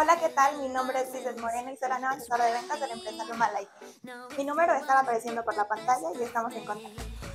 Hola, ¿qué tal? Mi nombre es Cisnes Moreno y soy la nueva asesora de ventas de la empresa Luma Light. Mi número está apareciendo por la pantalla y estamos en contacto.